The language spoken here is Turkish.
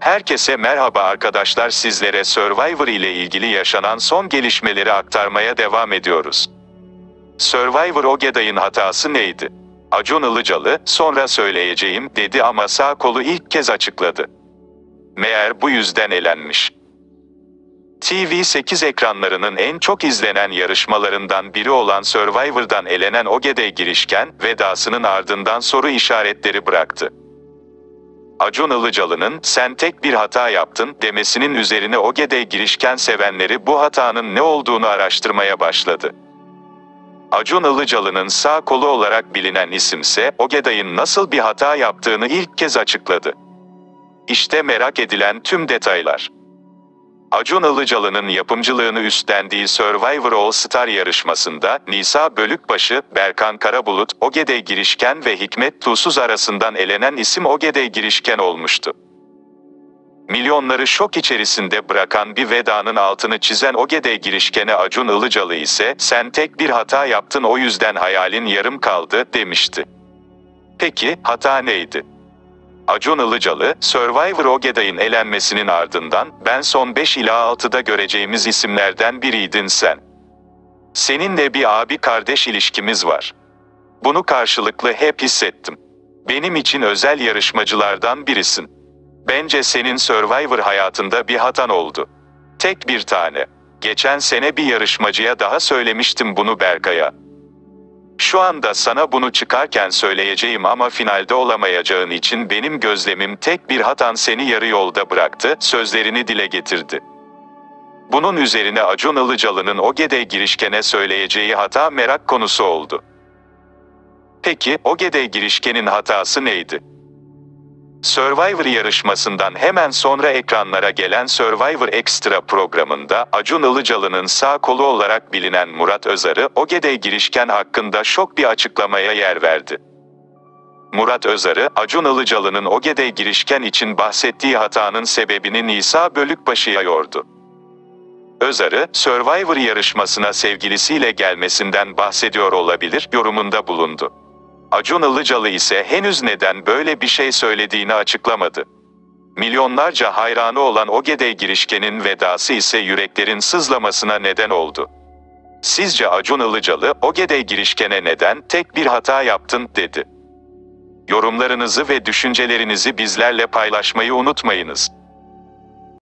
Herkese merhaba arkadaşlar sizlere Survivor ile ilgili yaşanan son gelişmeleri aktarmaya devam ediyoruz. Survivor Ogeday'ın hatası neydi? Acun Ilıcalı, sonra söyleyeceğim dedi ama sağ kolu ilk kez açıkladı. Meğer bu yüzden elenmiş. TV8 ekranlarının en çok izlenen yarışmalarından biri olan Survivor'dan elenen Ogeday girişken, vedasının ardından soru işaretleri bıraktı. Acun Ilıcalı'nın sen tek bir hata yaptın demesinin üzerine Ogeday girişken sevenleri bu hatanın ne olduğunu araştırmaya başladı. Acun Ilıcalı'nın sağ kolu olarak bilinen isimse Ogeday'ın nasıl bir hata yaptığını ilk kez açıkladı. İşte merak edilen tüm detaylar. Acun Ilıcalı'nın yapımcılığını üstlendiği Survivor All Star yarışmasında Nisa Bölükbaşı, Berkan Karabulut, Ogede Girişken ve Hikmet Tuğsuz arasından elenen isim Ogede Girişken olmuştu. Milyonları şok içerisinde bırakan bir vedanın altını çizen Ogede Girişken'e Acun Ilıcalı ise sen tek bir hata yaptın o yüzden hayalin yarım kaldı demişti. Peki hata neydi? Acun Ilıcalı, Survivor Ogeday'ın elenmesinin ardından, ben son 5 ila 6'da göreceğimiz isimlerden biriydin sen. Seninle bir abi-kardeş ilişkimiz var. Bunu karşılıklı hep hissettim. Benim için özel yarışmacılardan birisin. Bence senin Survivor hayatında bir hatan oldu. Tek bir tane. Geçen sene bir yarışmacıya daha söylemiştim bunu Berkay'a. Şu anda sana bunu çıkarken söyleyeceğim ama finalde olamayacağın için benim gözlemim tek bir hatan seni yarı yolda bıraktı, sözlerini dile getirdi. Bunun üzerine Acun Ilıcalı'nın Ogede girişkene söyleyeceği hata merak konusu oldu. Peki, Ogede girişkenin hatası neydi? Survivor yarışmasından hemen sonra ekranlara gelen Survivor Extra programında Acun Ilıcalı'nın sağ kolu olarak bilinen Murat Özarı, Ogede girişken hakkında şok bir açıklamaya yer verdi. Murat Özarı, Acun Ilıcalı'nın Ogede girişken için bahsettiği hatanın sebebini Nisa Bölükbaşı'ya yordu. Özarı, Survivor yarışmasına sevgilisiyle gelmesinden bahsediyor olabilir yorumunda bulundu. Acun Ilıcalı ise henüz neden böyle bir şey söylediğini açıklamadı. Milyonlarca hayranı olan Ogede girişkenin vedası ise yüreklerin sızlamasına neden oldu. Sizce Acun Ilıcalı, Ogede girişkene neden tek bir hata yaptın dedi. Yorumlarınızı ve düşüncelerinizi bizlerle paylaşmayı unutmayınız.